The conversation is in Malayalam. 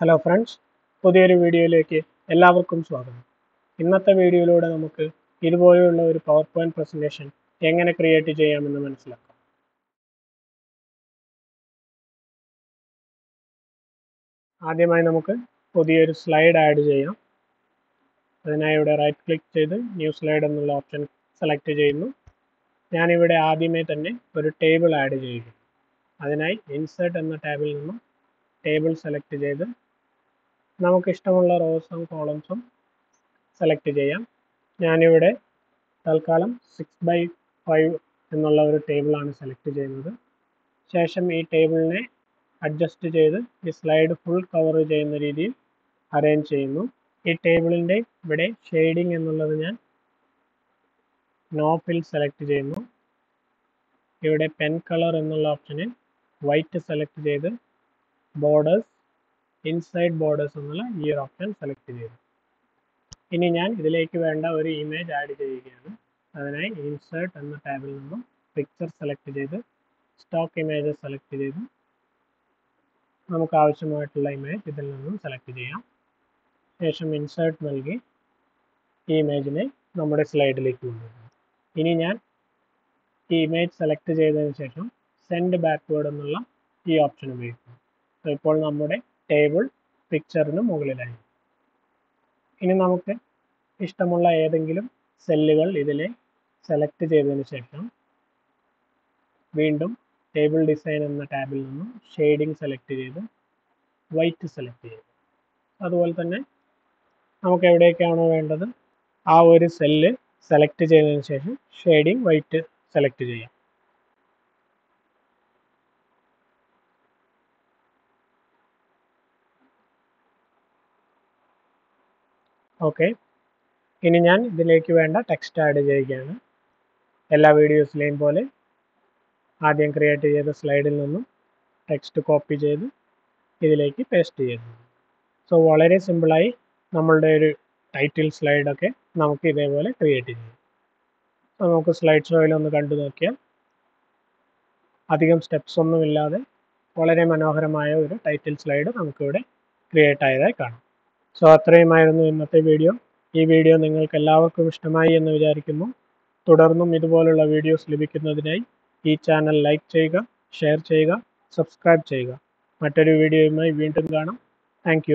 ഹലോ ഫ്രണ്ട്സ് പുതിയൊരു വീഡിയോയിലേക്ക് എല്ലാവർക്കും സ്വാഗതം. ഇന്നത്തെ വീഡിയോയിലൂടെ നമുക്ക് ഇതുപോലെയുള്ള ഒരു പവർ പോയിന്റ് പ്രസന്റേഷൻ എങ്ങനെ ക്രിയേറ്റ് ചെയ്യാമെന്ന് മനസ്സിലാക്കാം. ആദ്യമായി നമുക്ക് പുതിയൊരു സ്ലൈഡ് ആഡ് ചെയ്യാം. അതിനായി ഇവിടെ റൈറ്റ് ക്ലിക്ക് ചെയ്ത് ന്യൂ സ്ലൈഡ് എന്നുള്ള ഓപ്ഷൻ സെലക്ട് ചെയ്യുന്നു. ഞാനിവിടെ ആദ്യമേ തന്നെ ഒരു ടേബിൾ ആഡ് ചെയ്യുക അതിനായി ഇൻസേർട്ട് എന്ന ടാബിൽ നിന്നും ടേബിൾ സെലക്ട് ചെയ്ത് നമുക്ക് ഇഷ്ടമുള്ള റോസും കോളംസും സെലക്ട് ചെയ്യാം. ഞാനിവിടെ തൽക്കാലം സിക്സ് ബൈ ഫൈവ് എന്നുള്ള ഒരു ടേബിളാണ് സെലക്ട് ചെയ്യുന്നത്. ശേഷം ഈ ടേബിളിനെ അഡ്ജസ്റ്റ് ചെയ്ത് ഈ സ്ലൈഡ് ഫുൾ കവർ ചെയ്യുന്ന രീതിയിൽ അറേഞ്ച് ചെയ്യുന്നു. ഈ ടേബിളിന്റെ ഇവിടെ ഷെയ്ഡിങ് എന്നുള്ളത് ഞാൻ നോഫിൽ സെലക്ട് ചെയ്യുന്നു. ഇവിടെ പെൻ കളർ എന്നുള്ള ഓപ്ഷനിൽ വൈറ്റ് സെലക്ട് ചെയ്ത് ബോർഡേഴ്സ് ഇൻസൈഡ് ബോർഡേഴ്സ് എന്നുള്ള ഈ ഒരു ഓപ്ഷൻ സെലക്ട് ചെയ്തു. ഇനി ഞാൻ ഇതിലേക്ക് വേണ്ട ഒരു ഇമേജ് ആഡ് ചെയ്യുകയാണ്. അതിനായി ഇൻസേർട്ട് എന്ന ടാബിൽ നിന്നും പിക്ചർ സെലക്ട് ചെയ്ത് സ്റ്റോക്ക് ഇമേജ് സെലക്ട് ചെയ്ത് നമുക്ക് ആവശ്യമായിട്ടുള്ള ഇമേജ് ഇതിൽ നിന്നും സെലക്ട് ചെയ്യാം. ശേഷം ഇൻസേർട്ട് നൽകി ഈ ഇമേജിനെ നമ്മുടെ സ്ലൈഡിലേക്ക് കൊണ്ടുവരും ഇനി ഞാൻ ഈ ഇമേജ് സെലക്ട് ചെയ്തതിന് ശേഷം സെൻഡ് ബാക്ക്വേർഡ് എന്നുള്ള ഈ ഓപ്ഷൻ ഉപയോഗിക്കുന്നു. ഇപ്പോൾ നമ്മുടെ ടേബിൾ പിക്ചറിന് മുകളിലായി. ഇനി നമുക്ക് ഇഷ്ടമുള്ള ഏതെങ്കിലും സെല്ലുകൾ ഇതിലെ സെലക്ട് ചെയ്തതിന് ശേഷം വീണ്ടും ടേബിൾ ഡിസൈൻ എന്ന ടാബിൽ നിന്നും ഷെയ്ഡിങ് സെലക്ട് ചെയ്ത് വൈറ്റ് സെലക്ട് ചെയ്തു. അതുപോലെ തന്നെ നമുക്ക് എവിടെയൊക്കെയാണോ വേണ്ടത് ആ ഒരു സെല്ല് സെലക്ട് ചെയ്തതിന് ശേഷം ഷെയ്ഡിങ് വൈറ്റ് സെലക്ട് ചെയ്യാം. ഓക്കെ ഇനി ഞാൻ ഇതിലേക്ക് വേണ്ട ടെക്സ്റ്റ് ആഡ് ചെയ്യുകയാണ് എല്ലാ വീഡിയോസിലെയും പോലെ ആദ്യം ക്രിയേറ്റ് ചെയ്ത സ്ലൈഡിൽ നിന്നും ടെക്സ്റ്റ് കോപ്പി ചെയ്ത് ഇതിലേക്ക് പേസ്റ്റ് ചെയ്യുന്നു. സോ വളരെ സിമ്പിളായി നമ്മളുടെ ഒരു ടൈറ്റിൽ സ്ലൈഡൊക്കെ നമുക്ക് ഇതേപോലെ ക്രിയേറ്റ് ചെയ്യാം. നമുക്ക് സ്ലൈഡ് ഷോയിൽ ഒന്ന് കണ്ടു നോക്കിയാൽ അധികം സ്റ്റെപ്സ് ഒന്നുമില്ലാതെ വളരെ മനോഹരമായ ഒരു ടൈറ്റിൽ സ്ലൈഡ് നമുക്കിവിടെ ക്രിയേറ്റ് ആയതായി കാണാം. സോ അത്രയുമായിരുന്നു ഇന്നത്തെ വീഡിയോ ഈ വീഡിയോ നിങ്ങൾക്ക് എല്ലാവർക്കും ഇഷ്ടമായി എന്ന് വിചാരിക്കുന്നു. തുടർന്നും ഇതുപോലുള്ള വീഡിയോസ് ലഭിക്കുന്നതിനായി ഈ ചാനൽ ലൈക്ക് ചെയ്യുക ഷെയർ ചെയ്യുക സബ്സ്ക്രൈബ് ചെയ്യുക. മറ്റൊരു വീഡിയോയുമായി വീണ്ടും കാണാം. താങ്ക്